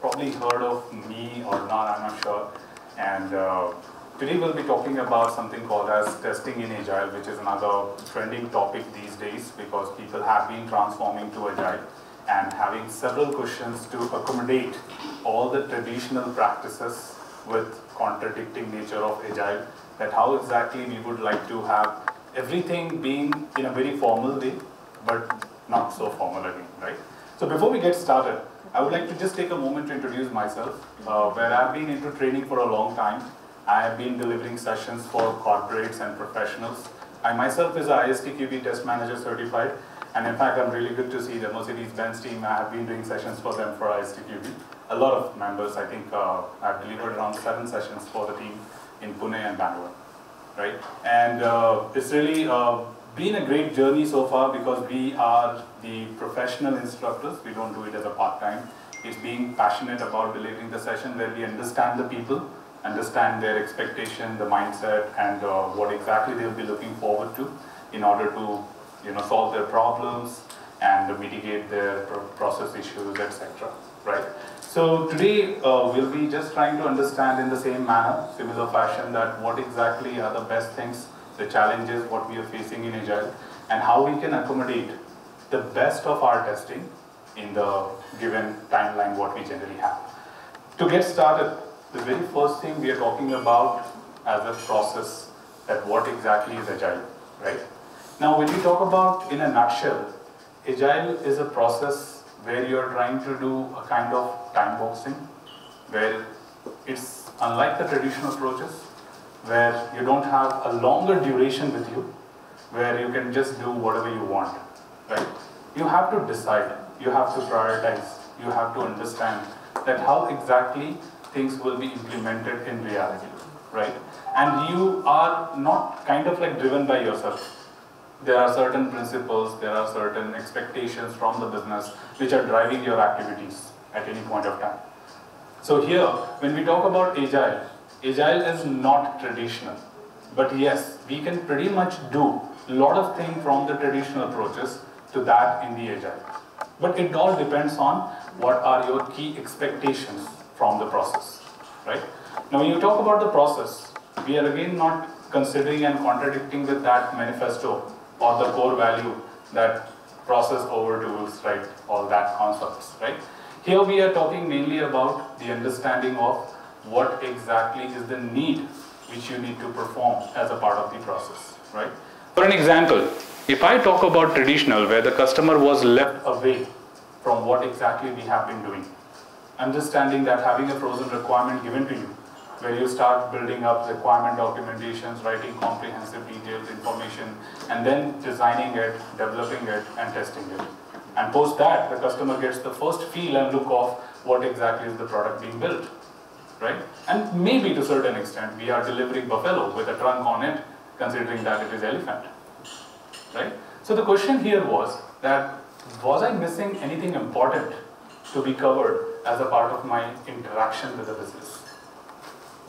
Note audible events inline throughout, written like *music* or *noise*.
probably heard of me or not, I'm not sure. And uh, today we'll be talking about something called as testing in Agile, which is another trending topic these days because people have been transforming to Agile and having several questions to accommodate all the traditional practices with contradicting nature of Agile, that how exactly we would like to have everything being in a very formal way, but not so formal again, right? So before we get started, I would like to just take a moment to introduce myself, uh, where I've been into training for a long time. I have been delivering sessions for corporates and professionals. I myself is a ISTQB test manager certified, and in fact, I'm really good to see the Mercedes-Benz team. I have been doing sessions for them for ISTQB. A lot of members, I think uh, I've delivered around seven sessions for the team in Pune and Bangalore, right? And uh, it's really uh, been a great journey so far because we are the professional instructors. We don't do it as a part-time. It's being passionate about delivering the session where we understand the people, understand their expectation, the mindset, and uh, what exactly they'll be looking forward to in order to you know, solve their problems and mitigate their process issues, etc. Right? So today uh, we'll be just trying to understand in the same manner, similar fashion, that what exactly are the best things the challenges, what we are facing in Agile, and how we can accommodate the best of our testing in the given timeline what we generally have. To get started, the very first thing we are talking about as a process, that what exactly is Agile, right? Now when we talk about in a nutshell, Agile is a process where you are trying to do a kind of time boxing, where it's unlike the traditional approaches, where you don't have a longer duration with you, where you can just do whatever you want, right? You have to decide, you have to prioritize, you have to understand that how exactly things will be implemented in reality, right? And you are not kind of like driven by yourself. There are certain principles, there are certain expectations from the business which are driving your activities at any point of time. So here, when we talk about Agile, Agile is not traditional. But yes, we can pretty much do a lot of things from the traditional approaches to that in the Agile. But it all depends on what are your key expectations from the process, right? Now when you talk about the process, we are again not considering and contradicting with that manifesto or the core value that process over tools, right? All that concepts, right? Here we are talking mainly about the understanding of what exactly is the need which you need to perform as a part of the process, right? For an example, if I talk about traditional where the customer was left away from what exactly we have been doing, understanding that having a frozen requirement given to you, where you start building up requirement documentations, writing comprehensive detailed information, and then designing it, developing it, and testing it. And post that, the customer gets the first feel and look of what exactly is the product being built right? And maybe to a certain extent, we are delivering buffalo with a trunk on it, considering that it is elephant, right? So the question here was that, was I missing anything important to be covered as a part of my interaction with the business?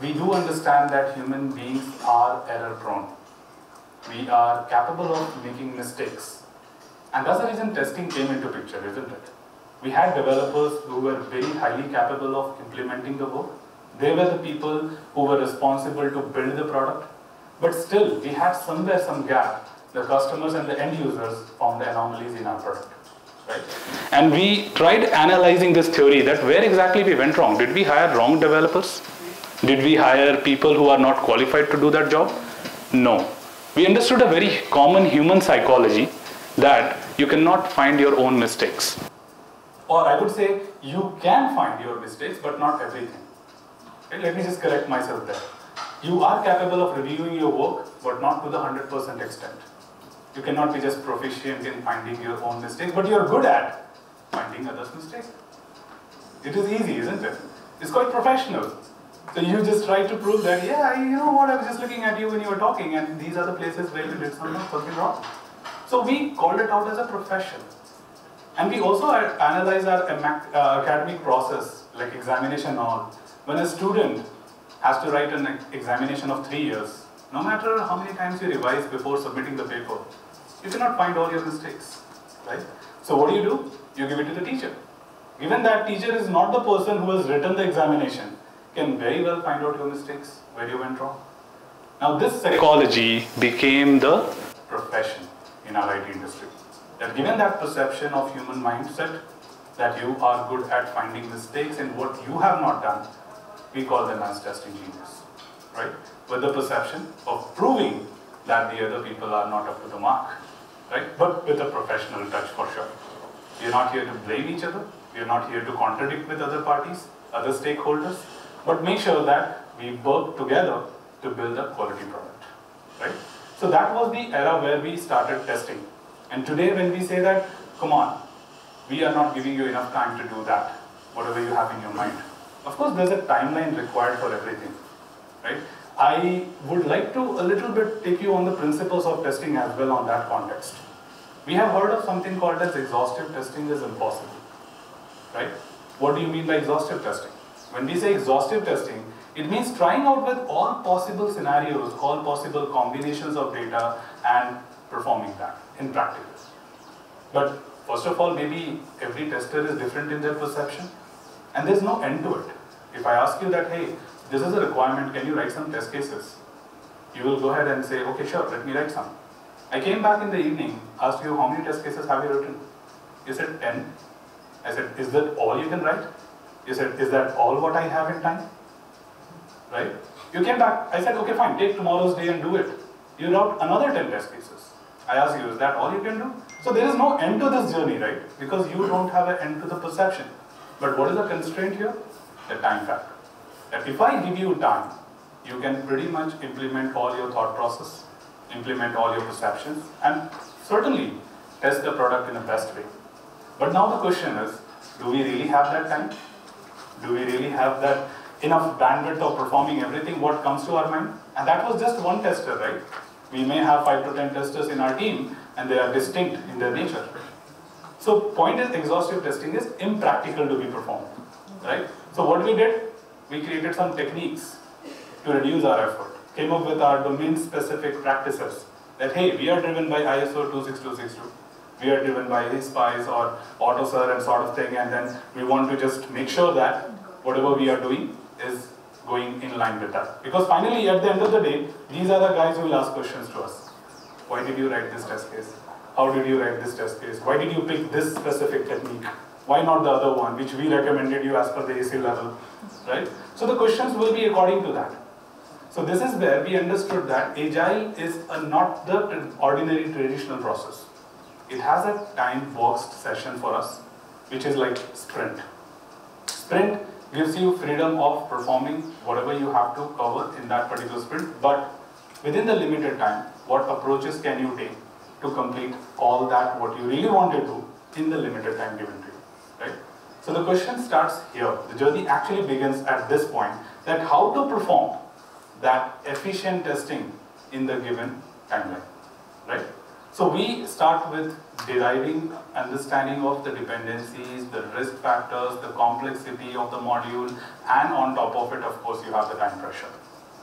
We do understand that human beings are error prone. We are capable of making mistakes. And that's the reason testing came into picture, isn't it? We had developers who were very highly capable of implementing the work, they were the people who were responsible to build the product. But still, we had somewhere some gap. The customers and the end users found anomalies in our product. Right? And we tried analyzing this theory that where exactly we went wrong. Did we hire wrong developers? Did we hire people who are not qualified to do that job? No. We understood a very common human psychology that you cannot find your own mistakes. Or I would say you can find your mistakes, but not everything. Let me just correct myself there. You are capable of reviewing your work, but not to the 100% extent. You cannot be just proficient in finding your own mistakes, but you're good at finding others' mistakes. It is easy, isn't it? It's quite professional. So you just try to prove that, yeah, you know what, I was just looking at you when you were talking, and these are the places where you did something, wrong. So we called it out as a profession. And we also analyze our academic process, like examination all, when a student has to write an examination of three years, no matter how many times you revise before submitting the paper, you cannot find all your mistakes, right? So what do you do? You give it to the teacher. given that teacher is not the person who has written the examination, can very well find out your mistakes, where you went wrong. Now this psychology became the profession in our IT industry. That given that perception of human mindset, that you are good at finding mistakes in what you have not done, we call them as testing genius, right? With the perception of proving that the other people are not up to the mark, right? But with a professional touch for sure. We are not here to blame each other. We are not here to contradict with other parties, other stakeholders, but make sure that we work together to build a quality product, right? So that was the era where we started testing. And today when we say that, come on, we are not giving you enough time to do that, whatever you have in your mind. Of course, there's a timeline required for everything, right? I would like to a little bit take you on the principles of testing as well on that context. We have heard of something called as exhaustive testing is impossible, right? What do you mean by exhaustive testing? When we say exhaustive testing, it means trying out with all possible scenarios, all possible combinations of data and performing that in practice. But first of all, maybe every tester is different in their perception and there's no end to it. If I ask you that, hey, this is a requirement, can you write some test cases? You will go ahead and say, okay, sure, let me write some. I came back in the evening, asked you, how many test cases have you written? You said 10. I said, is that all you can write? You said, is that all what I have in time? Right? You came back, I said, okay, fine, take tomorrow's day and do it. You wrote another 10 test cases. I asked you, is that all you can do? So there is no end to this journey, right? Because you don't have an end to the perception. But what is the constraint here? The time factor. That if I give you time, you can pretty much implement all your thought process, implement all your perceptions, and certainly test the product in the best way. But now the question is, do we really have that time? Do we really have that enough bandwidth of performing everything what comes to our mind? And that was just one tester, right? We may have five to 10 testers in our team and they are distinct in their nature. So point is exhaustive testing is impractical to be performed, right? So what we did, we created some techniques to reduce our effort, came up with our domain specific practices that hey, we are driven by ISO 26262, we are driven by SPICE or AUTOSAR and sort of thing and then we want to just make sure that whatever we are doing is going in line with that. Because finally at the end of the day, these are the guys who will ask questions to us. Why did you write this test case? How did you write this test case? Why did you pick this specific technique? Why not the other one, which we recommended you as per the ASIL level, right? So the questions will be according to that. So this is where we understood that Agile is a, not the ordinary traditional process. It has a time boxed session for us, which is like sprint. Sprint gives you freedom of performing whatever you have to cover in that particular sprint, but within the limited time, what approaches can you take to complete all that what you really want to do in the limited time given to you, right? So the question starts here. The journey actually begins at this point that how to perform that efficient testing in the given timeline, right? So we start with deriving understanding of the dependencies, the risk factors, the complexity of the module, and on top of it, of course, you have the time pressure,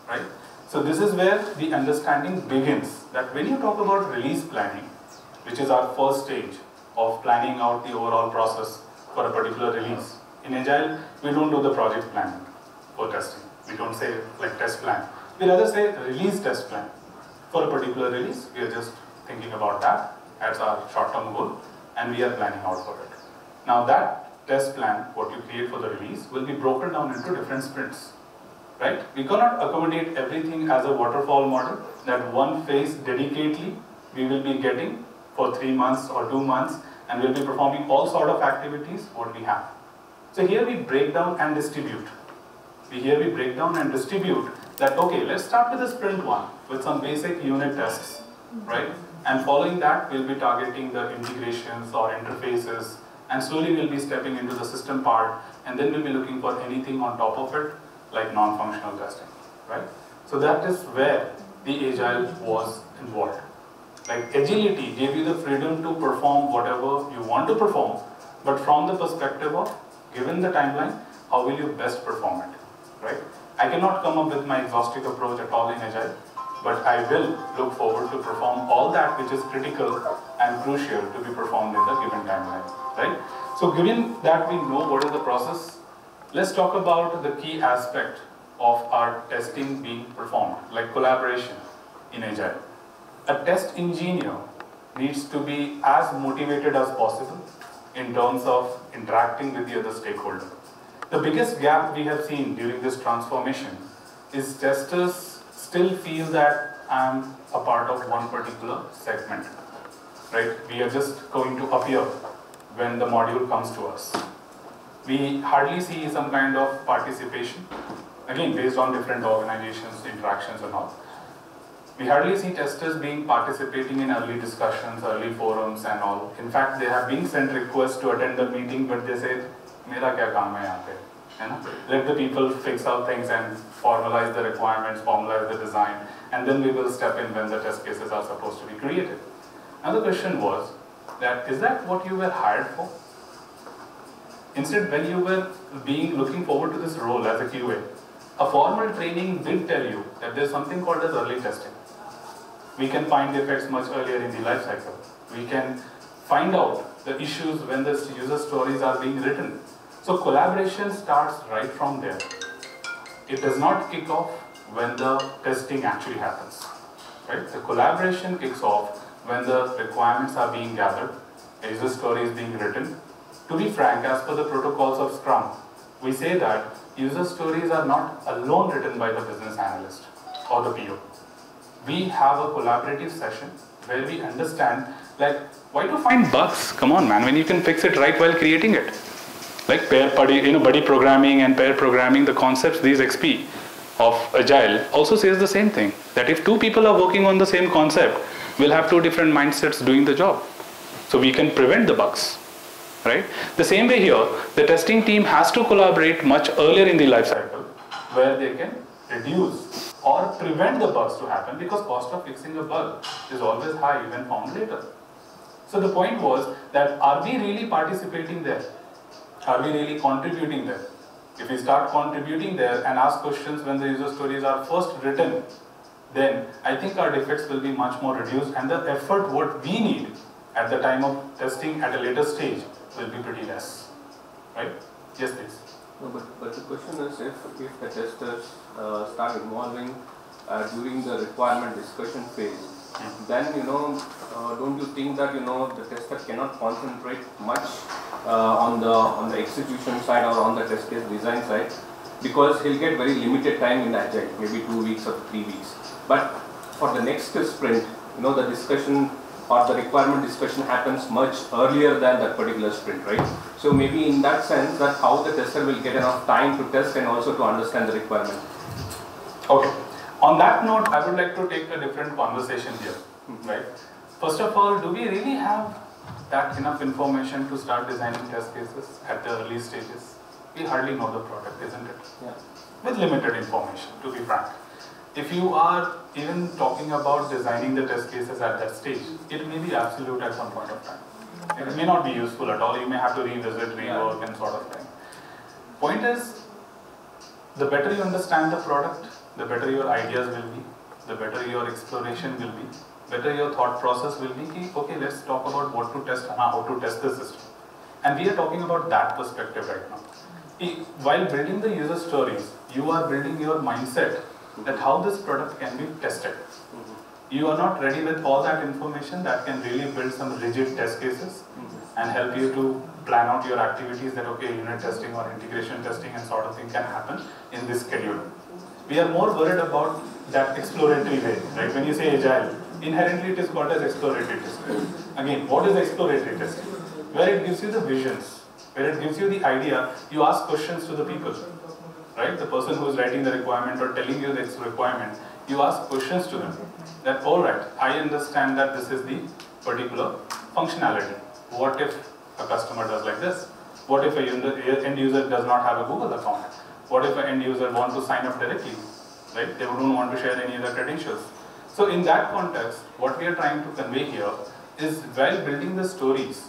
right? So this is where the understanding begins, that when you talk about release planning, which is our first stage of planning out the overall process for a particular release. In Agile, we don't do the project planning for testing. We don't say like test plan. We rather say release test plan. For a particular release, we are just thinking about that as our short-term goal and we are planning out for it. Now that test plan, what you create for the release, will be broken down into different sprints. Right? We cannot accommodate everything as a waterfall model that one phase dedicatedly we will be getting for three months or two months and we'll be performing all sort of activities what we have. So here we break down and distribute. We here we break down and distribute that okay, let's start with the sprint one with some basic unit tests, right? And following that, we'll be targeting the integrations or interfaces and slowly we'll be stepping into the system part and then we'll be looking for anything on top of it like non-functional testing, right? So that is where the agile was involved. Like agility gave you the freedom to perform whatever you want to perform, but from the perspective of given the timeline, how will you best perform it, right? I cannot come up with my exhaustive approach at all in agile, but I will look forward to perform all that which is critical and crucial to be performed in the given timeline, right? So given that we know what is the process, let's talk about the key aspect of our testing being performed, like collaboration in Agile. A test engineer needs to be as motivated as possible in terms of interacting with the other stakeholder. The biggest gap we have seen during this transformation is testers still feel that I'm a part of one particular segment, right? We are just going to appear when the module comes to us We hardly see some kind of participation, again based on different organizations, interactions and all. We hardly see testers being participating in early discussions, early forums and all. In fact, they have been sent requests to attend the meeting, but they say, मेरा क्या काम है यहाँ पे? Let the people fix out things and formalize the requirements, formalize the design, and then we will step in when the test cases are supposed to be created. Now the question was that is that what you were hired for? Instead, when you were being looking forward to this role as a QA, a formal training did tell you that there's something called as early testing. We can find defects much earlier in the life cycle. We can find out the issues when the user stories are being written. So collaboration starts right from there. It does not kick off when the testing actually happens. Right? The collaboration kicks off when the requirements are being gathered, a user story is being written. To be frank, as per the protocols of Scrum, we say that user stories are not alone written by the business analyst or the PO. We have a collaborative session where we understand like why to find bugs? Come on man, when you can fix it right while creating it. Like pair buddy, you know, buddy programming and pair programming, the concepts, these XP of Agile also says the same thing. That if two people are working on the same concept, we'll have two different mindsets doing the job. So we can prevent the bugs, right? The same way here, the testing team has to collaborate much earlier in the life cycle where they can reduce or prevent the bugs to happen because cost of fixing a bug is always high when found later. So the point was that are we really participating there? Are we really contributing there? If we start contributing there and ask questions when the user stories are first written, then I think our defects will be much more reduced and the effort what we need at the time of testing at a later stage will be pretty less. Right? Yes, please. No, but, but the question is if, if the testers uh, start involving uh, during the requirement discussion phase, mm -hmm. then you know, uh, don't you think that you know the tester cannot concentrate much uh, on the on the execution side or on the test case design side because he'll get very limited time in agile, maybe two weeks or three weeks. But for the next sprint, you know, the discussion or the requirement discussion happens much earlier than that particular sprint, right? So maybe in that sense, that how the tester will get enough time to test and also to understand the requirement. Okay. On that note, I would like to take a different conversation here, mm-hmm. right? First of all, do we really have that enough information to start designing test cases at the early stages? We hardly know the product, isn't it? Yeah. With limited information, to be frank if you are even talking about designing the test cases at that stage, it may be absolute at some point of time. It may not be useful at all. You may have to revisit, rework, and sort of thing. Point is, the better you understand the product, the better your ideas will be, the better your exploration will be, better your thought process will be. Okay, let's talk about what to test and how to test the system. And we are talking about that perspective right now. While building the user stories, you are building your mindset that how this product can be tested. Mm -hmm. You are not ready with all that information that can really build some rigid test cases mm -hmm. and help you to plan out your activities that okay, unit testing or integration testing and sort of thing can happen in this schedule. We are more worried about that exploratory way, right? When you say agile, inherently it is called as exploratory testing. Again, what is exploratory testing? Where it gives you the visions, where it gives you the idea, you ask questions to the people right? The person who is writing the requirement or telling you this requirement, you ask questions to them. That, all right, I understand that this is the particular functionality. What if a customer does like this? What if a end user does not have a Google account? What if an end user wants to sign up directly? Right? They don't want to share any other credentials. So in that context, what we are trying to convey here is while building the stories,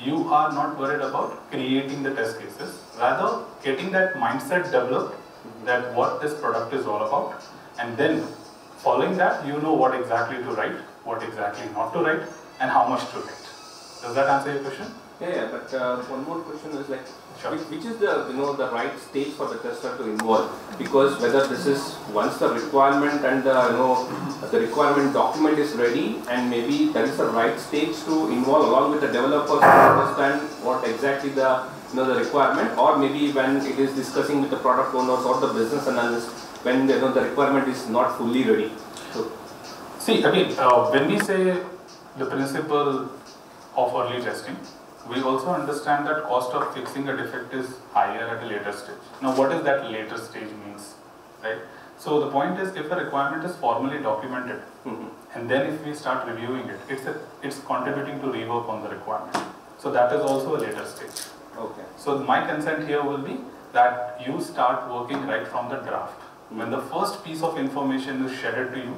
you are not worried about creating the test cases, rather getting that mindset developed that what this product is all about and then following that you know what exactly to write, what exactly not to write and how much to write. Does that answer your question? Yeah, yeah, but uh, one more question is like, Sure. which, which is the you know the right stage for the tester to involve? Because whether this is once the requirement and the you know the requirement document is ready, and maybe that is the right stage to involve along with the developers to understand what exactly the you know the requirement, or maybe when it is discussing with the product owners or the business analyst when you know the requirement is not fully ready. So See, again, uh, when we say the principle of early testing, we also understand that cost of fixing a defect is higher at a later stage. Now, what is that later stage means, right? So the point is, if a requirement is formally documented, mhm. and then if we start reviewing it, it's a, it's contributing to rework on the requirement. So that is also a later stage. Okay. So my consent here will be that you start working right from the draft. When the first piece of information is shared to you,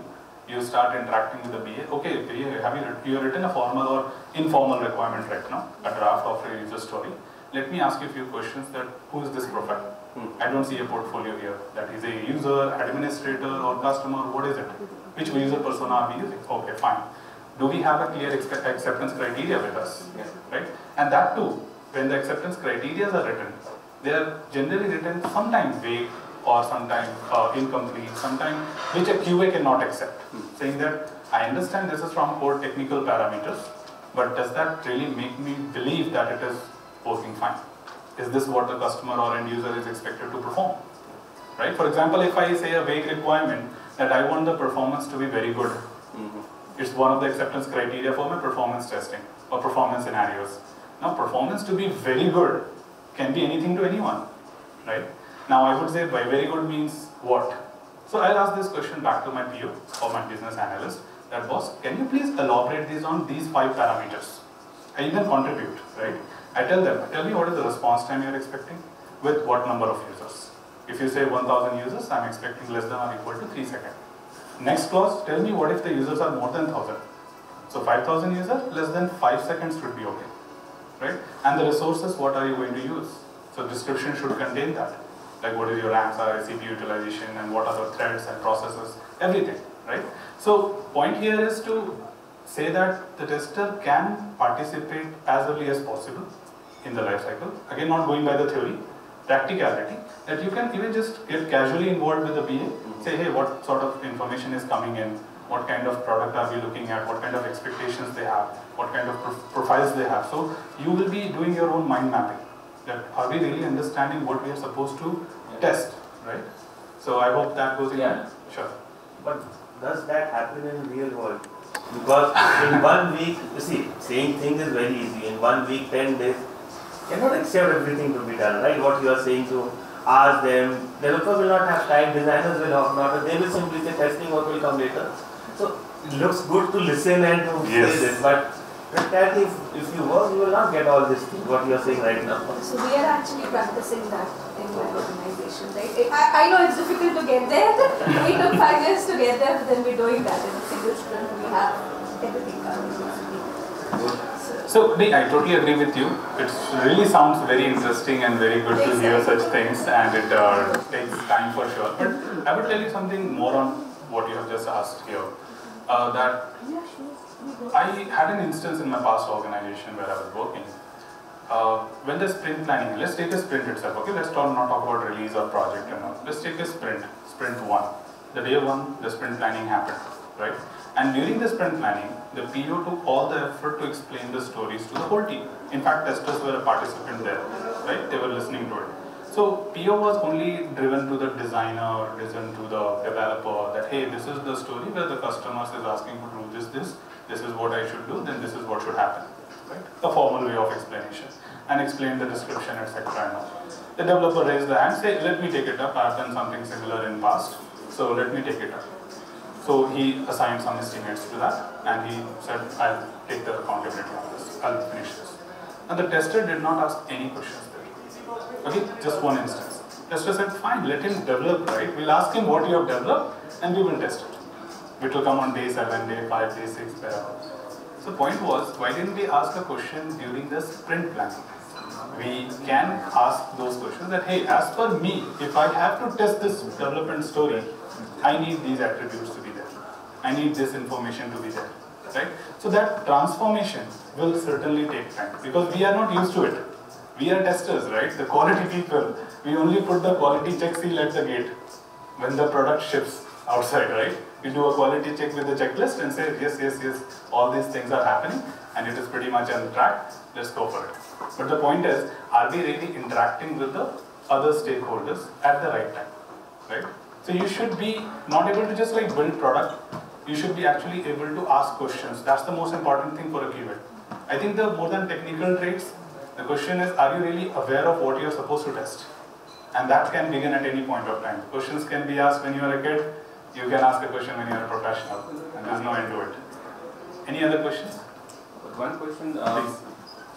you start interacting with the BA. Okay, BA, have you, you have written a formal or informal requirement right now, a draft of a user story. Let me ask you a few questions that who is this profile? Hmm. I don't see a portfolio here. That is a user, administrator or customer, what is it? Which user persona are we using? Okay, fine. Do we have a clear acceptance criteria with us? Yeah. Right? And that too, when the acceptance criteria are written, they are generally written sometimes vague or sometimes uh, incomplete, sometimes which a QA cannot accept. Saying that I understand this is from core technical parameters, but does that really make me believe that it is working fine? Is this what the customer or end user is expected to perform? Right? For example, if I say a vague requirement that I want the performance to be very good, Mhm. it's one of the acceptance criteria for my performance testing or performance scenarios. Now, performance to be very good can be anything to anyone, right? Now, I would say by very good means what? So, I'll ask this question back to my PO or my business analyst that boss, can you please elaborate these on these five parameters? I even contribute, right? I tell them, tell me what is the response time you're expecting with what number of users. If you say 1000 users, I'm expecting less than or equal to 3 seconds. Next clause, tell me what if the users are more than 1000. So 5000 users, less than 5 seconds should be okay. Right? And the resources, what are you going to use? So description should contain that. Like what is your RAM size, CPU utilization, and what are the threads and processes, everything, right? So point here is to say that the tester can participate as early as possible in the life cycle. Again, not going by the theory, practicality, that you can even just get casually involved with the BA, mm-hmm. say, hey, what sort of information is coming in, what kind of product are we looking at, what kind of expectations they have, what kind of prof- profiles they have. So you will be doing your own mind mapping. That are we really understanding what we are supposed to test, right? So I hope that goes in. Yeah. Sure. But does that happen in real world? Because in *laughs* one week, you see, saying things is very easy. In one week, 10 days, cannot accept everything to be done, right? What you are saying to ask them, developers will not have time, designers will have not, they will simply say testing work will come later. So it looks good to listen and to Yes. say this, but practically if, if you work, you will not get all this thing, what you are saying right now. So we are actually practicing that in my organization, right? I, I know it's difficult to get there. *laughs* it took five years to get there, but then we're doing that in a single sprint. We have everything covered. So, So, I totally agree with you. It really sounds very interesting and very good to hear such things, and it uh, takes time for sure. But I would tell you something more on what you have just asked here. Uh, that I had an instance in my past organization where I was working. Uh, when the sprint planning, let's take a sprint itself, okay? Let's talk, not talk about release or project and all. Let's take a sprint, sprint one. The day one, the sprint planning happened, right? And during the sprint planning, the PO took all the effort to explain the stories to the whole team. In fact, testers were a participant there, right? They were listening to it. So PO was only driven to the designer, driven to the developer that hey, this is the story where the customer is asking to do this, this, this is what I should do, then this is what should happen. Right? The formal way of explanation. And explain the description, etc. The developer raised the hand, say, let me take it up, I've done something similar in past, so let me take it up. So he assigned some estimates to that and he said, I'll take the accountability on this, I'll finish this. And the tester did not ask any questions. Okay, just one instance. Tester said, fine, let him develop, right? We'll ask him what you have developed and we will test it. It will come on day 7, day 5, day 6, wherever. So point was, why didn't we ask a question during the sprint planning? We can ask those questions that, hey, as per me, if I have to test this development story, I need these attributes to be there. I need this information to be there. right? So that transformation will certainly take time because we are not used to it. We are testers, right? The quality people. We only put the quality check seal at the gate when the product ships outside, right? We do a quality check with the checklist and say, yes, yes, yes, all these things are happening and it is pretty much on track, let's go for it. But the point is, are we really interacting with the other stakeholders at the right time, right? So you should be not able to just like build product, you should be actually able to ask questions. That's the most important thing for a QA. I think the more than technical traits, the question is, are you really aware of what you're supposed to test? And that can begin at any point of time. Questions can be asked when you're a kid, you can ask a question when you're a professional, and there's no end to it. Any other questions? One question, uh,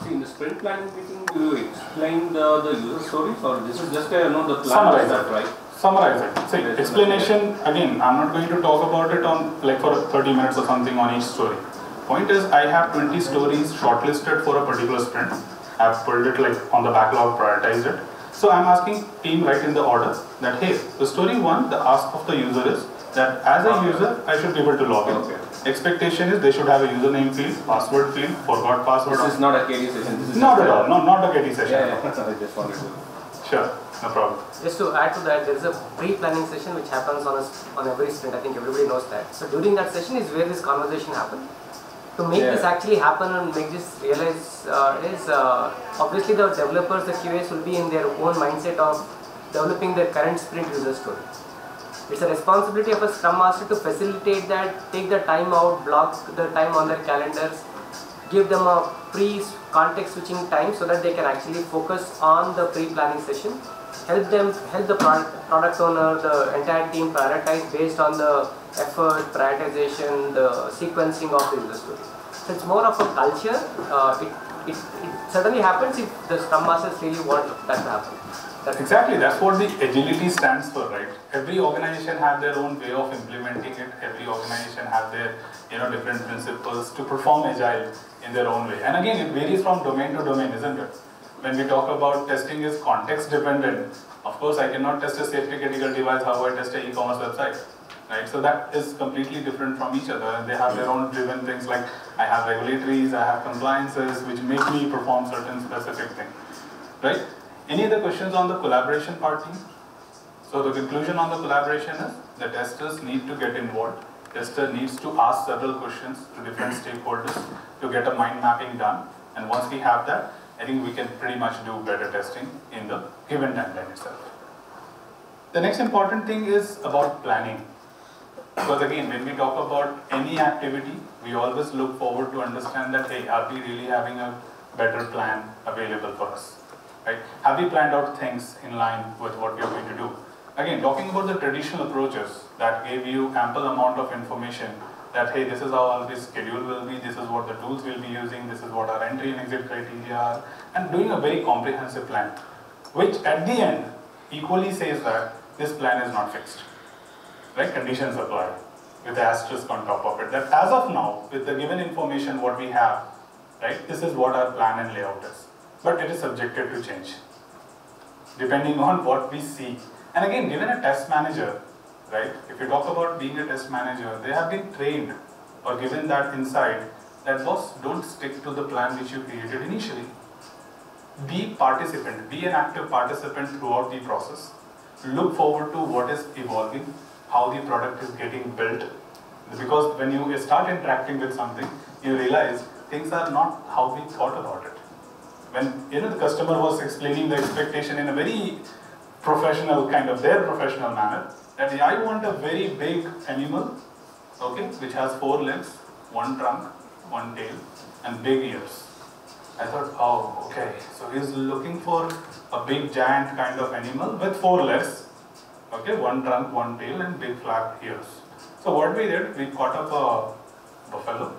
see in the sprint planning meeting, do you explain the, the user stories or this is just a, you know, the plan Summarize that, right? Summarize it. See, explanation, again, I'm not going to talk about it on like for 30 minutes or something on each story. Point is, I have 20 stories shortlisted for a particular sprint. I've pulled it like on the backlog, prioritized it. So I'm asking team right in the order that, hey, the story one, the ask of the user is that as a user, I should be able to log in. Okay. Expectation is they should have a username field, password field, forgot password. This is not a KT session, this is Not at all, no, not a KT session. Yeah, yeah, I just wanted to. Sure, no problem. Just to add to that, there is a pre-planning session which happens on a, s- on every sprint. I think everybody knows that. So during that session is where this conversation happens. To make this actually happen and make this realize uh, is uh, obviously the developers, the QAs will be in their own mindset of developing their current sprint user story. It's a responsibility of a scrum master to facilitate that, take the time out, block the time on their calendars, give them a pre-context switching time so that they can actually focus on the pre-planning session. Help them, help the product, product owner, the entire team prioritize based on the effort, prioritization, the sequencing of the story. So it's more of a culture. Uh, it, it, it certainly happens if the scrum masters really want that to happen. That's Exactly, that's what the agility stands for, right? Every organization have their own way of implementing it. Every organization have their, you know, different principles to perform agile in their own way. And again, it varies from domain to domain, isn't it? When we talk about testing is context dependent, of course, I cannot test a safety critical device how I test a e-commerce website, right? So that is completely different from each other, they have their own driven things like I have regulatories, I have compliances, which make me perform certain specific thing, right? Any other questions on the collaboration part, team? So the conclusion on the collaboration is the testers need to get involved. Tester needs to ask several questions to different stakeholders to get a mind mapping done. And once we have that, I think we can pretty much do better testing in the given timeline itself. The next important thing is about planning. Because again, when we talk about any activity, we always look forward to understand that, hey, are we really having a better plan available for us? Right? Have we planned out things in line with what we are going to do? Again, talking about the traditional approaches that gave you ample amount of information that, hey, this is how all this schedule will be, this is what the tools we'll be using, this is what our entry and exit criteria are, and doing a very comprehensive plan, which at the end equally says that this plan is not fixed right, conditions apply with the asterisk on top of it. That as of now, with the given information what we have, right, this is what our plan and layout is. But it is subjected to change, depending on what we see. And again, given a test manager, right, if you talk about being a test manager, they have been trained or given that insight that boss, don't stick to the plan which you created initially. Be participant, be an active participant throughout the process. Look forward to what is evolving, how the product is getting built. Because when you start interacting with something, you realize things are not how we thought about it. When you know the customer was explaining the expectation in a very professional kind of their professional manner, that I want a very big animal, okay, which has four legs, one trunk, one tail, and big ears. I thought, oh, okay, so he's looking for a big giant kind of animal with four legs, okay, one trunk, one tail, and big flat ears. So what we did, we caught up a buffalo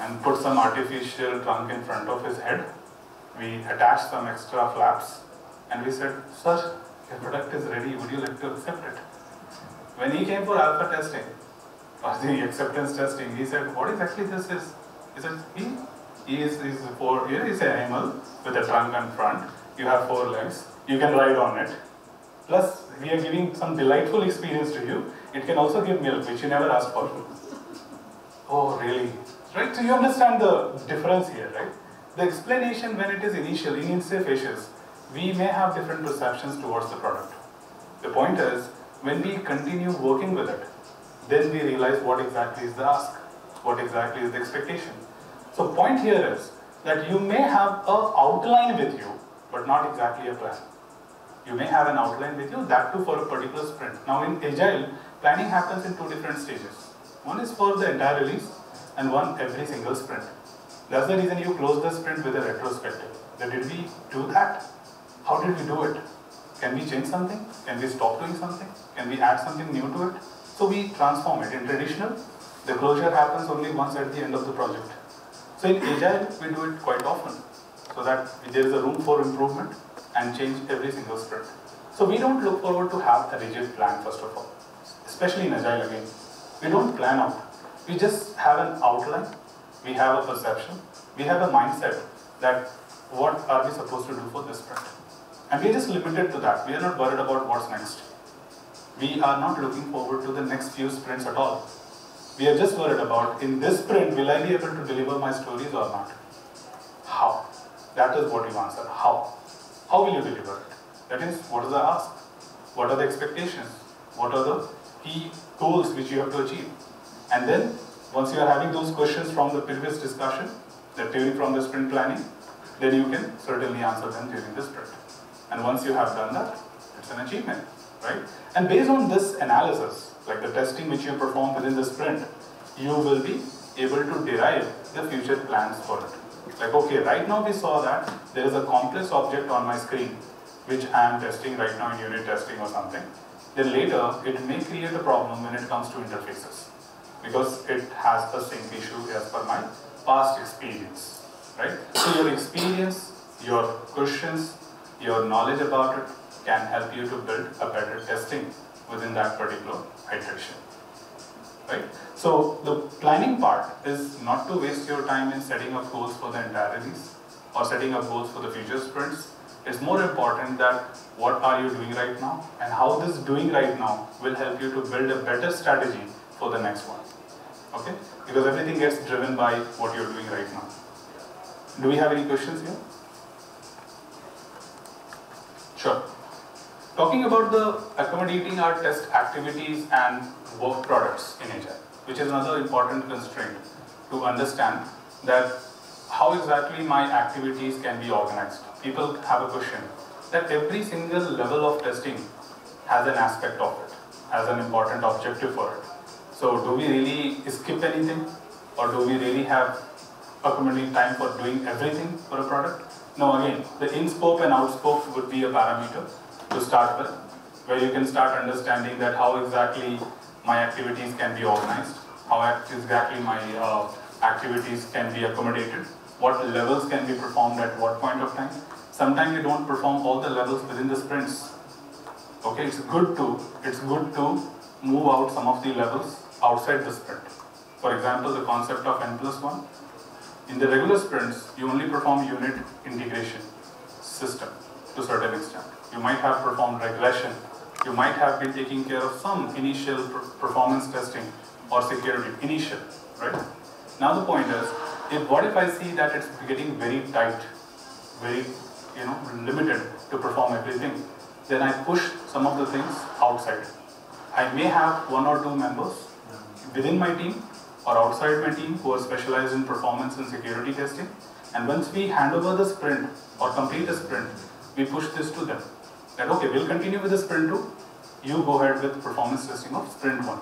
and put some artificial trunk in front of his head. We attached some extra flaps and we said, Sir, your product is ready, would you like to accept it? When he came for alpha testing, *laughs* or the acceptance testing, he said, What exactly this is? He said, He, he is, is four, is an animal with a trunk and front, you have four legs, you can ride on it. Plus, we are giving some delightful experience to you. It can also give milk, which you never asked for. Oh, really? Right? So you understand the difference here, right? The explanation when it is initial, initial phases, we may have different perceptions towards the product. The point is, when we continue working with it, then we realize what exactly is the ask, what exactly is the expectation. So point here is that you may have a outline with you, but not exactly a plan. You may have an outline with you, that too for a particular sprint. Now in Agile, planning happens in two different stages. One is for the entire release and one every single sprint. That's the reason you close the sprint with a retrospective. That did we do that? How did we do it? Can we change something? Can we stop doing something? Can we add something new to it? So we transform it. In traditional, the closure happens only once at the end of the project. So in Agile, we do it quite often so that there is a room for improvement and change every single sprint. So we don't look forward to have a rigid plan first of all, especially in Agile again. We don't plan out. We just have an outline, we have a perception, we have a mindset that what are we supposed to do for this sprint. And we are just limited to that. We are not worried about what's next. We are not looking forward to the next few sprints at all. We are just worried about in this sprint, will I be able to deliver my stories or not? How? That is what you answer. How? How will you deliver it? That is, what is the ask? What are the expectations? What are the key goals which you have to achieve? And then, once you are having those questions from the previous discussion, the theory from the sprint planning, then you can certainly answer them during the sprint. And once you have done that, it's an achievement, right? And based on this analysis, like the testing which you perform within the sprint, you will be able to derive the future plans for it. Like, okay, right now we saw that there is a complex object on my screen, which I am testing right now in unit testing or something. Then later, it may create a problem when it comes to interfaces, because it has a sync issue as per my past experience, right? So your experience, your questions, your knowledge about it can help you to build a better testing within that particular iteration. Right? So the planning part is not to waste your time in setting up goals for the entire release or setting up goals for the future sprints. It's more important that what are you doing right now and how this doing right now will help you to build a better strategy for the next one. Okay? Because everything gets driven by what you're doing right now. Do we have any questions here? Sure. Talking about the accommodating our test activities and work products in Agile, which is another important constraint to understand that how exactly my activities can be organized. People have a question that every single level of testing has an aspect of it, has an important objective for it. So do we really skip anything or do we really have accommodating time for doing everything for a product? No, again, the in-scope and out-scope would be a parameter to start with, where you can start understanding that how exactly my activities can be organized, how exactly my uh, activities can be accommodated, what levels can be performed at what point of time. Sometimes you don't perform all the levels within the sprints. Okay, it's good to it's good to move out some of the levels outside the sprint. For example, the concept of n plus one. In the regular sprints, you only perform unit integration system to a certain extent. You might have performed regression. You might have been taking care of some initial performance testing or security, initial, right? Now the point is, if what if I see that it's getting very tight, very, you know, limited to perform everything, then I push some of the things outside. I may have one or two members within my team or outside my team who are specialized in performance and security testing. And once we hand over the sprint or complete the sprint, we push this to them. That okay, we'll continue with the sprint two. You go ahead with performance testing of sprint one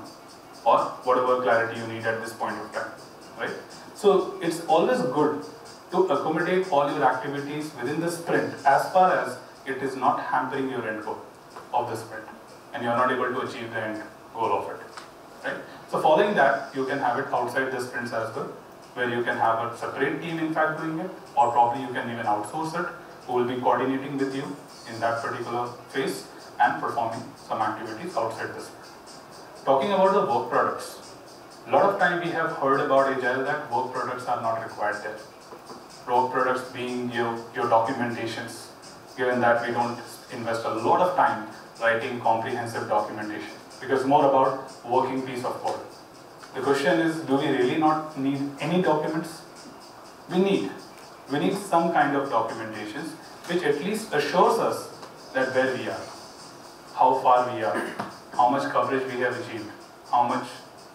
or whatever clarity you need at this point of time. Right? So it's always good to accommodate all your activities within the sprint as far as it is not hampering your end goal of the sprint and you're not able to achieve the end goal of it. Right? So following that, you can have it outside the sprints as well, where you can have a separate team in fact doing it, or probably you can even outsource it, who will be coordinating with you in that particular phase and performing some activities outside the sprint. Talking about the work products, a lot of time we have heard about Agile that work products are not required there. Work products being your, your documentations, given that we don't invest a lot of time writing comprehensive documentation because more about working piece of code. The question is, do we really not need any documents? We need. We need some kind of documentation which at least assures us that where we are, how far we are, how much coverage we have achieved, how much,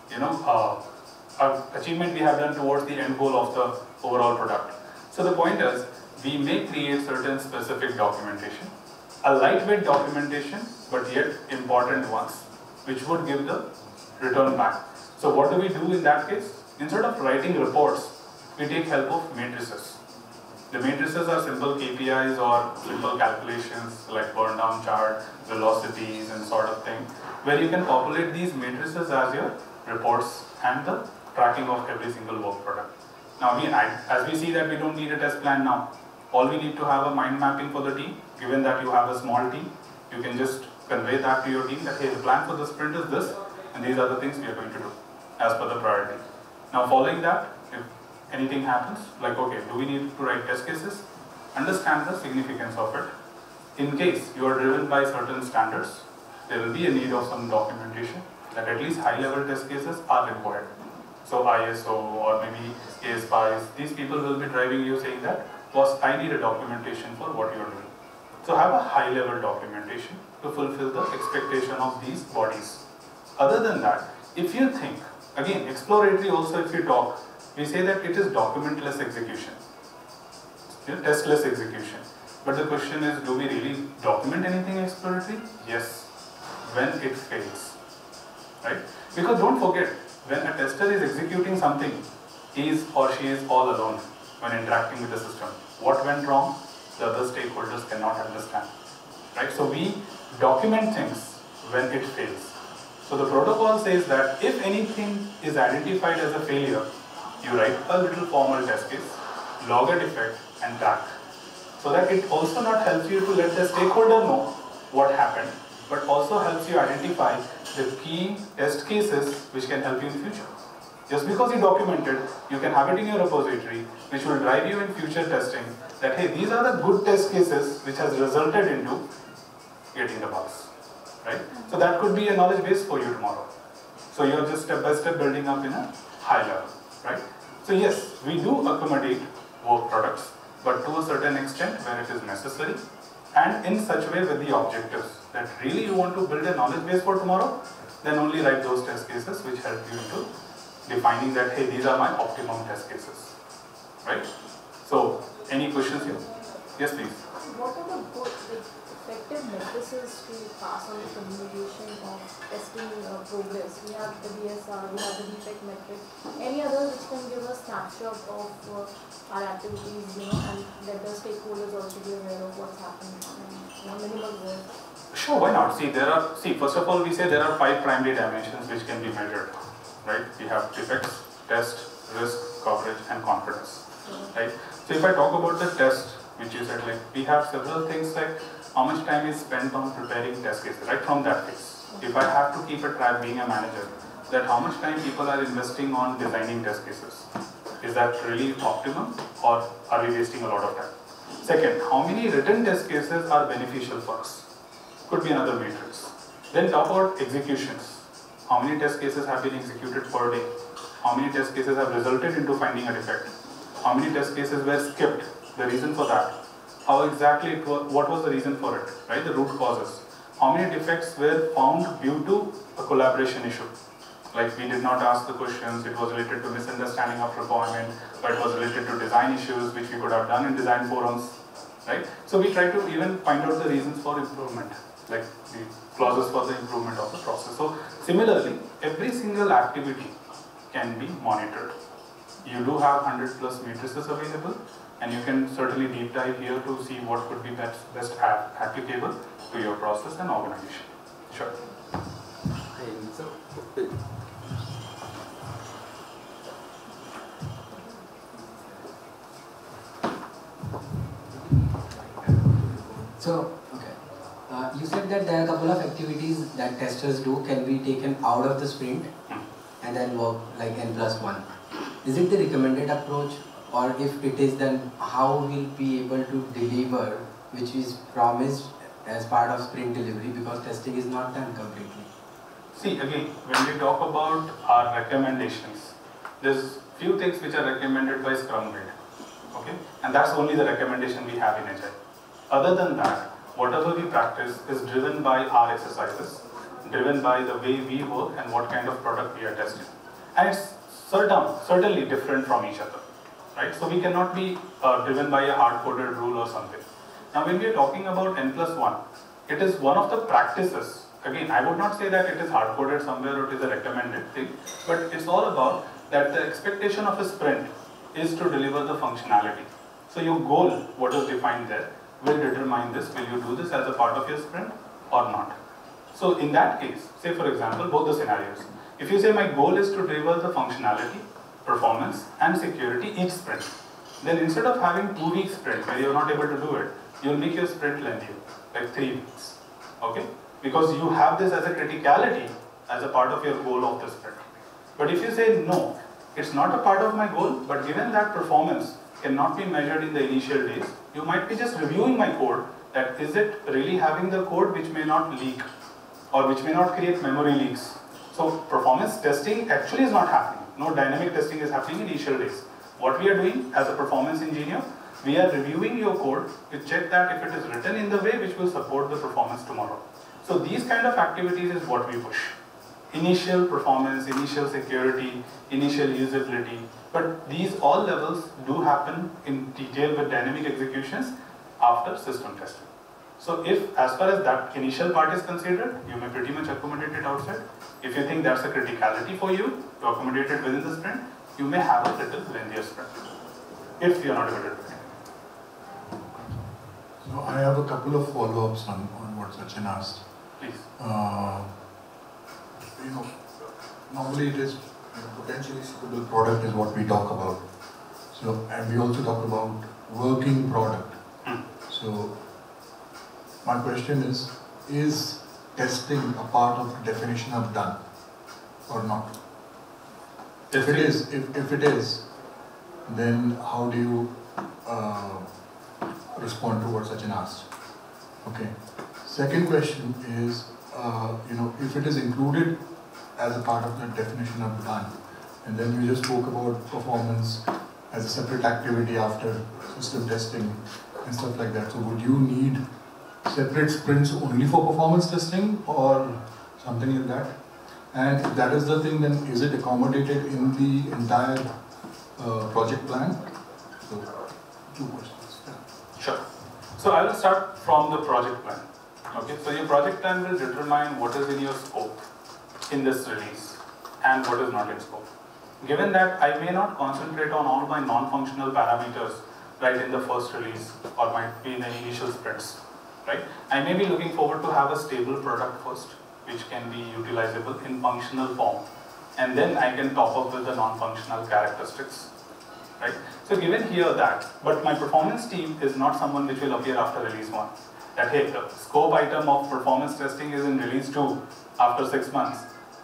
you know, uh, achievement we have done towards the end goal of the overall product. So the point is, we may create certain specific documentation, a lightweight documentation, but yet important ones, which would give the return back. So what do we do in that case? Instead of writing reports, we take help of matrices. The matrices are simple KPIs or simple calculations like burn down chart, velocities and sort of thing, where you can populate these matrices as your reports and the tracking of every single work product. Now I, as we see that we don't need a test plan now. All we need to have a mind mapping for the team. Given that you have a small team, you can just convey that to your team that hey, the plan for the sprint is this, and these are the things we are going to do as per the priority. Now following that, anything happens, like okay, do we need to write test cases? Understand the significance of it. In case you are driven by certain standards, there will be a need of some documentation that at least high level test cases are required. So ISO or maybe ASPICE, these people will be driving you saying that, boss, I need a documentation for what you are doing. So have a high level documentation to fulfill the expectation of these bodies. Other than that, if you think, again, exploratory also if you talk, we say that it is documentless execution, testless execution. But the question is, do we really document anything exploratory? Yes, when it fails, right? Because don't forget, when a tester is executing something, he is or she is all alone when interacting with the system. What went wrong? The other stakeholders cannot understand. Right? So we document things when it fails. So the protocol says that if anything is identified as a failure, you write a little formal test case, log a defect and track. So that it also not helps you to let the stakeholder know what happened, but also helps you identify the key test cases which can help you in future. Just because you documented, you can have it in your repository, which will drive you in future testing that, hey, these are the good test cases which has resulted into getting the bugs, right? So that could be a knowledge base for you tomorrow. So you're just step by step building up in a high level, right? So yes, we do accommodate work products, but to a certain extent where it is necessary and in such a way with the objectives that really you want to build a knowledge base for tomorrow, then only write those test cases which help you into defining that, hey, these are my optimum test cases, right? So, any questions here? Yes, please. What are the effective matrices to pass on the communication of testing uh, progress? We have the DSR, we have the defect metric. Any other which can give a snapshot of uh, our activities, you know, and let the stakeholders also be aware of what's happening and you know, minimal work. Sure, why not? See, there are, see, first of all, we say there are five primary dimensions which can be measured, right? We have defects, test, risk, coverage, and confidence, right? So if I talk about the test, which is said, like, we have several things like how much time is spent on preparing test cases, right from that phase. If I have to keep a track being a manager, that how much time people are investing on designing test cases. Is that really optimum or are we wasting a lot of time? Second, how many written test cases are beneficial for us? Could be another matrix. Then talk about executions. How many test cases have been executed per day? How many test cases have resulted into finding a defect? How many test cases were skipped? The reason for that. How exactly was, what was the reason for it, right? The root causes. How many defects were found due to a collaboration issue? Like we did not ask the questions, it was related to misunderstanding of requirement, but it was related to design issues which we could have done in design forums, right? So we try to even find out the reasons for improvement like the clauses for the improvement of the process. So similarly, every single activity can be monitored. You do have 100 plus matrices available and you can certainly deep dive here to see what could be best, best applicable to your process and organization. Sure. so, so uh, you said that there are a couple of activities that testers do can be taken out of the sprint and then work like n plus 1. Is it the recommended approach or if it is then how we'll be able to deliver which is promised as part of sprint delivery because testing is not done completely? See, again, when we talk about our recommendations, there's few things which are recommended by Scrum Guide. Okay? And that's only the recommendation we have in Agile. Other than that, whatever we practice is driven by our exercises, driven by the way we work and what kind of product we are testing. And it's certain, certainly different from each other. Right? So we cannot be uh, driven by a hard-coded rule or something. Now when we are talking about N plus 1, it is one of the practices. Again, I would not say that it is hard-coded somewhere or it is a recommended thing, but it's all about that the expectation of a sprint is to deliver the functionality. So your goal, what is defined there, will determine this. Will you do this as a part of your sprint or not? So in that case, say for example, both the scenarios. If you say my goal is to deliver the functionality, performance and security each sprint, then instead of having two week sprint where you're not able to do it, you'll make your sprint lengthier, like three weeks. Okay? Because you have this as a criticality as a part of your goal of the sprint. But if you say no, it's not a part of my goal, but given that performance cannot be measured in the initial days, you might be just reviewing my code that is it really having the code which may not leak or which may not create memory leaks. So performance testing actually is not happening. No dynamic testing is happening in initial days. What we are doing as a performance engineer, we are reviewing your code to check that if it is written in the way which will support the performance tomorrow. So these kind of activities is what we push initial performance, initial security, initial usability, but these all levels do happen in detail with dynamic executions after system testing. So if, as far as that initial part is considered, you may pretty much accommodate it outside. If you think that's a criticality for you to accommodate it within the sprint, you may have a little lengthier sprint, if you're not able to it. So I have a couple of follow-ups on, on what Sachin asked. Please. Uh, you know, normally it is potentially suitable product is what we talk about. So, and we also talk about working product. Hmm. So, my question is, is testing a part of the definition of done or not? If it is, if, if it is, then how do you uh, respond to what Sachin asked? Okay. Second question is, uh, you know, if it is included as a part of the definition of done, and then you just spoke about performance as a separate activity after system testing and stuff like that. So would you need separate sprints only for performance testing or something like that? And if that is the thing, then is it accommodated in the entire uh, project plan? So, two questions. Sure. So I will start from the project plan. Okay, so your project plan will determine what is in your scope in this release and what is not in scope. Given that I may not concentrate on all my non-functional parameters right in the first release or might be in the initial sprints, right? I may be looking forward to have a stable product first, which can be utilizable in functional form. And then I can top up with the non-functional characteristics, right? So given here that, but my performance team is not someone which will appear after release one. That hey, the scope item of performance testing is in release two after six months.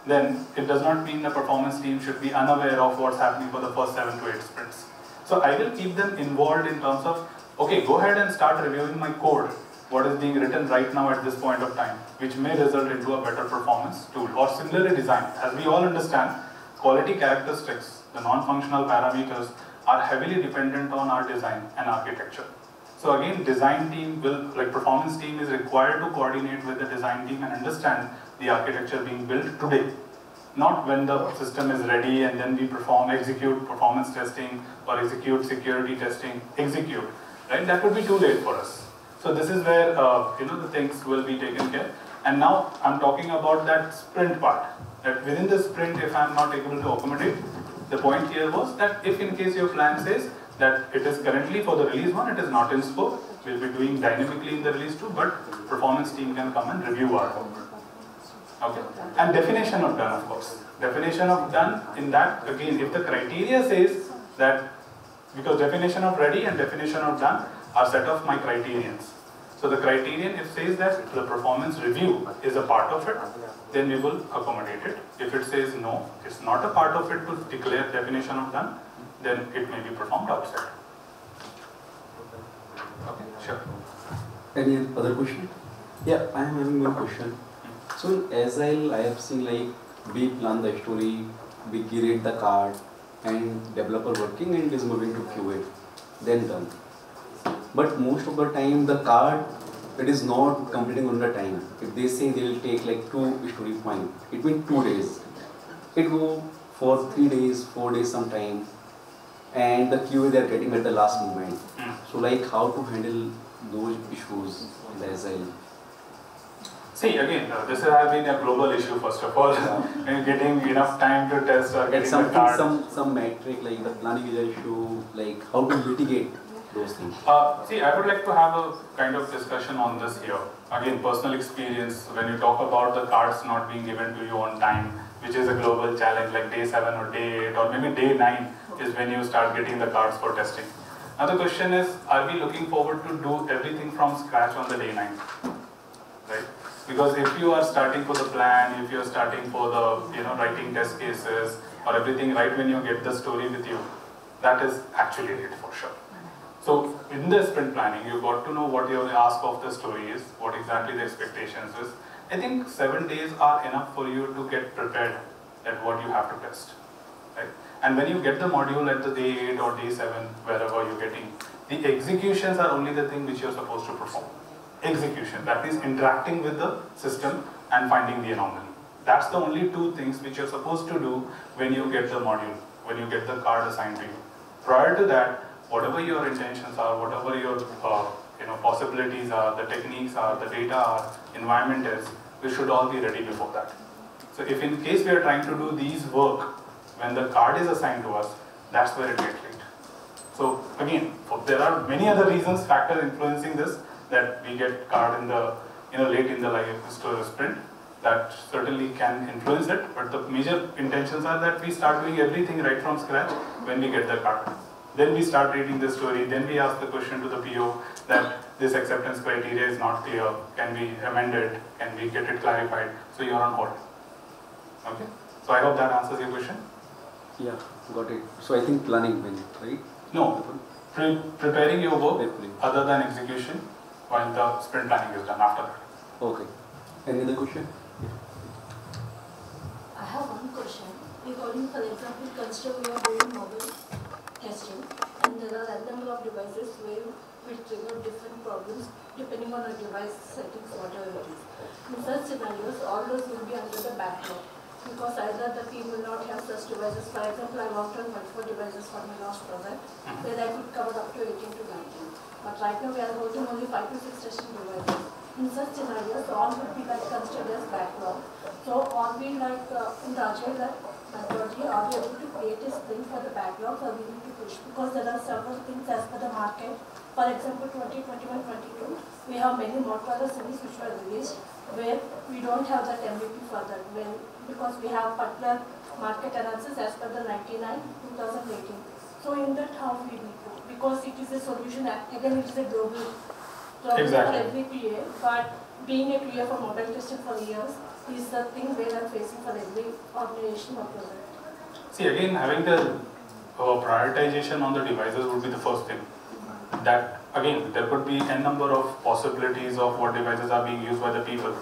Then it does not mean the performance team should be unaware of what's happening for the first seven to eight sprints. So I will keep them involved in terms of, okay, go ahead and start reviewing my code, what is being written right now at this point of time, which may result into a better performance tool or similarly designed. As we all understand, quality characteristics, the non-functional parameters are heavily dependent on our design and architecture. So again, design team will, like performance team is required to coordinate with the design team and understand the architecture being built today. Not when the system is ready and then we perform, execute performance testing or execute security testing, execute, right? That would be too late for us. So this is where, uh, you know, the things will be taken care. And now I'm talking about that sprint part. That within the sprint, if I'm not able to accommodate, the point here was that if in case your plan says that it is currently for the release one, it is not in scope, we'll be doing dynamically in the release two, but performance team can come and review our code. Okay. And definition of done, of course. Definition of done in that, again, if the criteria says that, because definition of ready and definition of done are set of my criterions. So the criterion, if says that the performance review is a part of it, then we will accommodate it. If it says no, it's not a part of it to declare definition of done, then it may be performed outside. Okay, sure. Any other question? Yeah, I am having one question. So in Agile, I have seen like we plan the story, we create the card, and developer working and is moving to QA, then done. But most of the time, the card it is not completing on the time. If they say they will take like two story point, it means two days. It go for three days, four days sometime, and the QA they are getting at the last moment. So like how to handle those issues in the Agile. See, again, uh, this has been a global issue first of all, *laughs* getting enough time to test or Like getting the something, some some metric like the planning is an issue, like how to mitigate those things. Uh, see, I would like to have a kind of discussion on this here. Again, personal experience, when you talk about the cards not being given to you on time, which is a global challenge like day 7 or day 8 or maybe day 9 is when you start getting the cards for testing. Now the question is, are we looking forward to do everything from scratch on the day 9? Right? Because if you are starting for the plan, if you are starting for the, you know, writing test cases or everything right when you get the story with you, that is actually late for sure. So in the sprint planning, you got to know what your ask of the story is, what exactly the expectations is. I think seven days are enough for you to get prepared at what you have to test. Right? And when you get the module at the day 8 or day 7, wherever you're getting, the executions are only the thing which you're supposed to perform. Execution, that is interacting with the system and finding the anomaly. That's the only two things which you're supposed to do when you get the module, when you get the card assigned to you. Prior to that, whatever your intentions are, whatever your uh, you know possibilities are, the techniques are, the data are, environment is, we should all be ready before that. So if in case we are trying to do these work when the card is assigned to us, that's where it gets late. So again, there are many other reasons, factors influencing this that we get card in the you know late in the life sprint that certainly can influence it. But the major intentions are that we start doing everything right from scratch when we get the card. Then we start reading the story, then we ask the question to the PO that this acceptance criteria is not clear, can we amend it, can we get it clarified, so you're on hold. Okay, so I hope that answers your question. Yeah, got it. So I think planning wins, right? No, pre preparing your work Preparing. other than execution while the sprint planning is done after that. Okay. Any other question? I have one question. Regarding, for example, consider we are doing mobile testing and there are a number of devices where we trigger different problems depending on the device settings, whatever it is. In such scenarios, all those will be under the backlog because either the team will not have such devices. For example, I worked on multiple devices for my last project where I could cover up to 18 to 19. But right now we are holding only 5 to 6 testing devices. In such scenarios, all would be like considered as backlog. So are we like uh, in the agile methodology, are we able to create a sprint for the backlog or we push? Because there are several things as per the market. For example, 2021-22, we have many Motorola series which were released where we don't have that MVP for that. Well, because we have particular market analysis as per the 99 2018. So in that how we need to because it is a solution again it is a global problem Exactly. for every PA but being a QA for mobile testing for years is the thing where I'm facing for every organization or project. See, again, having the uh, prioritization on the devices would be the first thing. That, again, there could be n number of possibilities of what devices are being used by the people,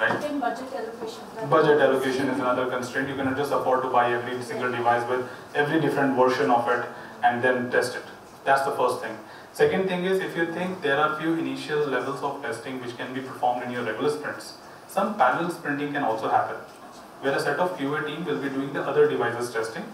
right? Then budget allocation. Budget allocation is another constraint. You cannot just afford to buy every single device with every different version of it and then test it. That's the first thing. Second thing is if you think there are few initial levels of testing which can be performed in your regular sprints, some parallel sprinting can also happen. Where a set of QA team will be doing the other devices testing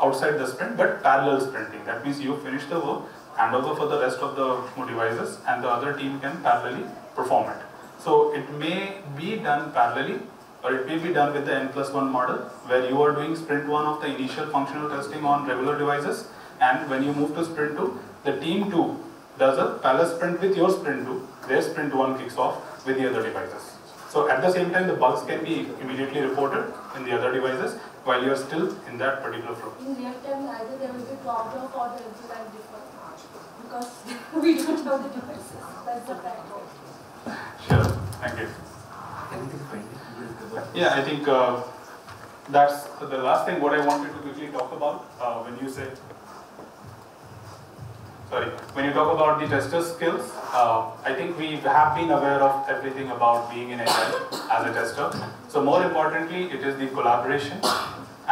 outside the sprint but parallel sprinting. That means you finish the work, hand over for the rest of the devices and the other team can parallelly perform it. So it may be done parallelly or it may be done with the N plus 1 model where you are doing sprint 1 of the initial functional testing on regular devices and when you move to sprint 2, the team 2 does a parallel sprint with your sprint 2, their sprint 1 kicks off with the other devices. So at the same time the bugs can be immediately reported in the other devices while you are still in that particular flow. In real time, either there will be problem or there will be like different because *laughs* we don't have the devices. That's the fact. Sure, thank you. Yeah, I think uh, that's the last thing what I wanted to quickly talk about uh, when you say. Sorry, when you talk about the tester skills, uh, I think we have been aware of everything about being in Agile as a tester. So more importantly, it is the collaboration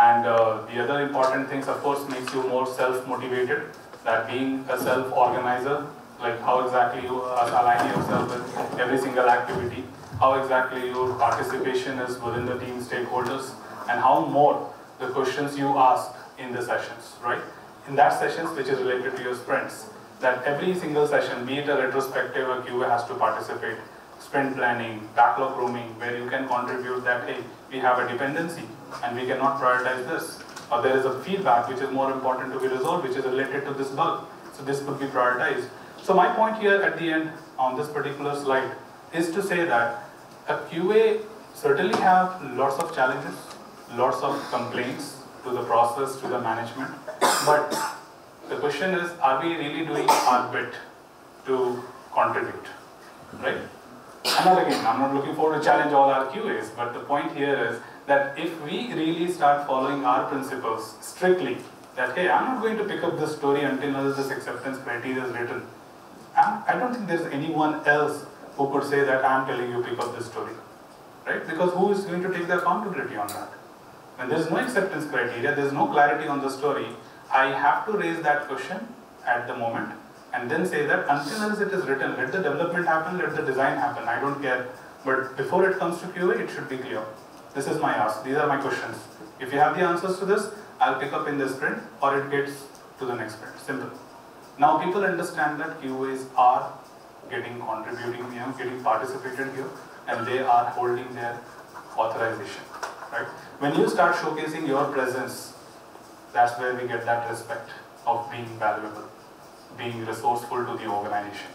and uh, the other important things, of course, makes you more self-motivated. That being a self-organizer, like how exactly you align yourself with every single activity, how exactly your participation is within the team stakeholders, and how more the questions you ask in the sessions, right? In that sessions which is related to your sprints, that every single session, be it a retrospective or QA has to participate, sprint planning, backlog grooming, where you can contribute that, hey, we have a dependency and we cannot prioritize this. Or there is a feedback which is more important to be resolved, which is related to this bug. So this could be prioritized. So my point here at the end on this particular slide is to say that a QA certainly have lots of challenges, lots of complaints to the process, to the management. But the question is, are we really doing our bit to contribute, right? And not again, I'm not looking forward to challenge all our QAs, but the point here is that if we really start following our principles strictly, that hey, I'm not going to pick up this story until this acceptance criteria is written. I'm, I don't think there's anyone else who could say that I'm telling you pick up this story, right? Because who is going to take the accountability on that? When there's no acceptance criteria, there's no clarity on the story, I have to raise that question at the moment and then say that until as it is written, let the development happen, let the design happen, I don't care. But before it comes to QA, it should be clear. This is my ask, these are my questions. If you have the answers to this, I'll pick up in this sprint or it gets to the next sprint, simple. Now people understand that QAs are getting contributing here, getting participated here and they are holding their authorization, right? When you start showcasing your presence, that's where we get that respect of being valuable, being resourceful to the organization.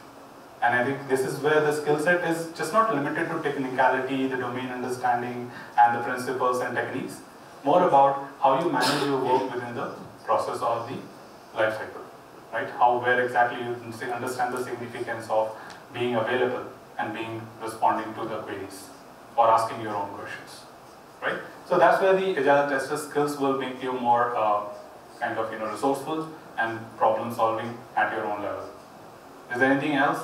And I think this is where the skill set is just not limited to technicality, the domain understanding, and the principles and techniques. More about how you manage your work within the process of the life cycle, right? How, where exactly you understand the significance of being available and being responding to the queries or asking your own questions, right? So that's where the agile tester skills will make you more uh, kind of you know resourceful and problem solving at your own level. Is there anything else?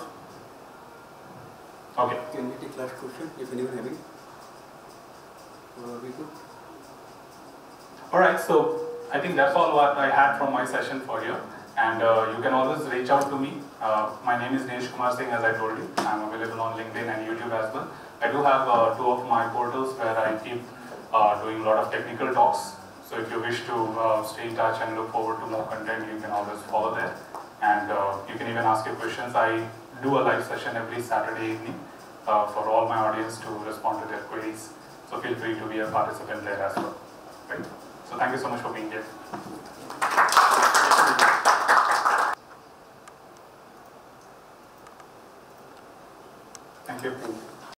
Okay. Can we take last question if anyone having? Or we good? All right. So I think that's all what I had from my session for you. And uh, you can always reach out to me. Uh, my name is Neeraj Kumar Singh, as I told you. I'm available on LinkedIn and YouTube as well. I do have uh, two of my portals where I keep doing a lot of technical talks. So if you wish to uh, stay in touch and look forward to more content, you can always follow there. And uh, you can even ask your questions. I do a live session every Saturday evening uh, for all my audience to respond to their queries. So feel free to be a participant there as well. Right? So thank you so much for being here. Thank you.